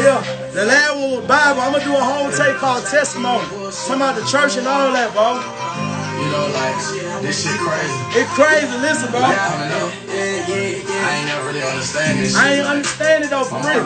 Right here. The last one was Bible. I'm gonna do a whole tape called Testimony. Talking about the church and all that, bro. You know, like, this shit crazy. It's crazy, listen, bro. Up. I ain't never really understand this shit. I ain't understand it though, for real.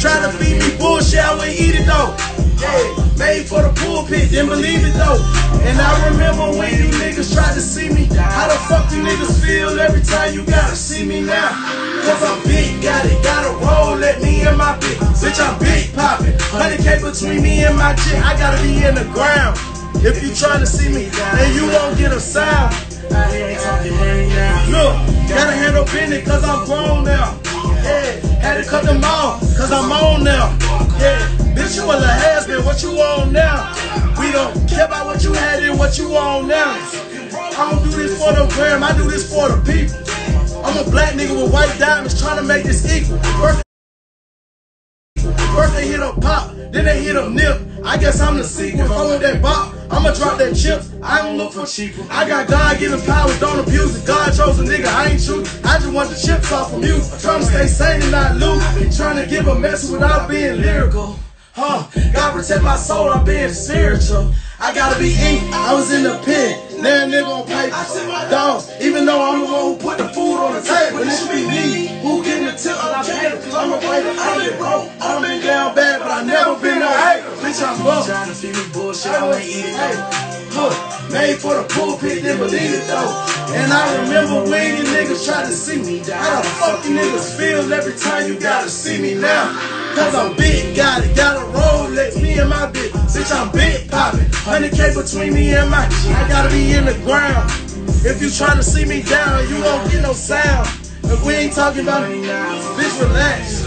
Try to feed me bullshit, I wouldn't eat it though. Yeah, made for the pulpit, didn't believe it though. And I remember when you niggas tried to see me. How the fuck you niggas feel every time you gotta see me now? Cause I'm big, got it, got a roll, let me in my big. Bitch, I'm big poppin'. 100K between me and my chick, I gotta be in the ground. If you try to see me, then you won't get a sound. Look, gotta handle business cause I'm grown now. Yeah, had to cut them off cause I'm on now. Yeah, bitch, you a little has been, what you on now? We don't care about what you had and what you on now. I don't do this for the gram, I do this for the people. I'm a black nigga with white diamonds trying to make this equal. First, first they hit up pop, then they hit up nip. I guess I'm the sequel. If I want that bop, I'ma drop that chips. I don't look for cheap. I got God given powers, don't abuse it. God chose a nigga, I ain't true. I just want the chips off of you. Trying to stay sane and not lose. Trying to give a message without being lyrical. Huh? God protect my soul, I'm being spiritual. I gotta be ink, I was in the pen. Now nigga on paper. Dogs, Trying to feed me bullshit, I ain't eat it though. Look, made for the pulpit, didn't believe it though. And I remember when you niggas tried to see me. How the fuck you niggas feel every time you gotta see me now? Cause I'm big, got it, got a Rolex, me and my bitch. Bitch, I'm big poppin'. 100K between me and my G. I gotta be in the ground. If you trying to see me down, you won't get no sound. If we ain't talking about it, bitch, relax.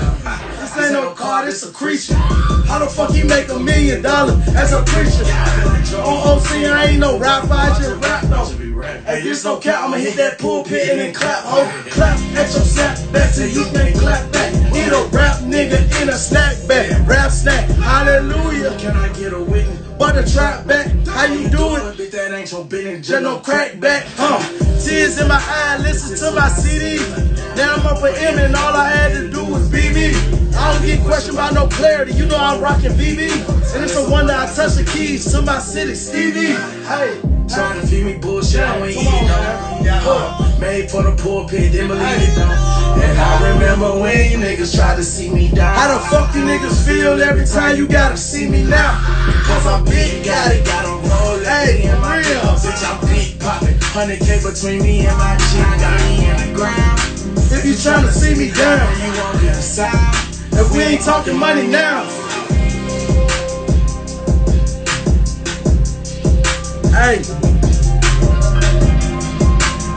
This ain't no car, this a creature. How the fuck you make a million dollars as a preacher? On OC, I ain't no rapper, I just rap though. Hey, this no cap, I'ma hit that pulpit and then clap, ho. Clap at your snap back till you can't clap back. Hit a rap nigga in a snack bag, rap snack, hallelujah. Can I get a witness? But a trap back, how you do it? Bitch, that ain't your business. Just no crack back, huh? Tears in my eye, listen to my CD. Now I'm up for M and all I had to do was BB. I don't get questioned by no clarity, you know I'm rocking BB. And it's a wonder I touch the keys to my city, Stevie. Hey, Trying to feed me bullshit, I ain't eat it though. Huh. Made for the pulpit, didn't believe it though. And I remember when you niggas tried to see me die. how the fuck you niggas feel every time you gotta see me now? Cause I'm big, got it, got a roll Hey, in my real. Poppin'. 100K between me and my G. Got me in the ground. If you trying to see me down, You won't get if we ain't talking money now. Hey.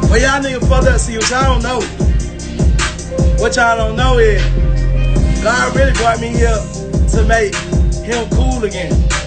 Well, y'all niggas fucked up. See, what y'all don't know. What y'all don't know is God really brought me here to make him cool again.